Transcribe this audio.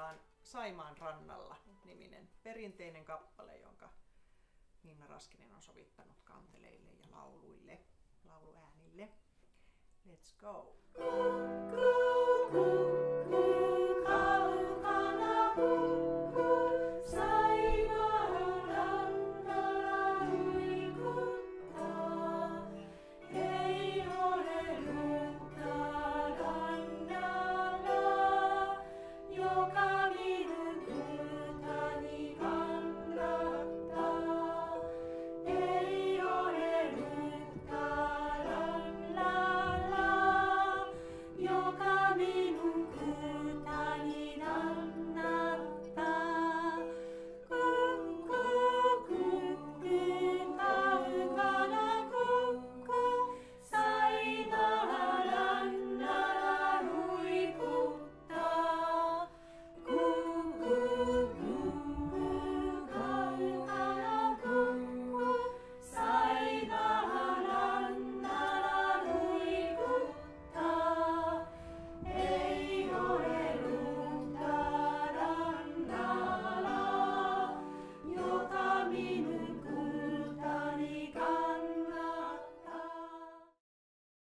kuunnellaan Saimaan rannalla niminen perinteinen kappale, jonka Minna Raskinen on sovittanut kanteleille ja lauluille, lauluäänille. Let's go. go, go.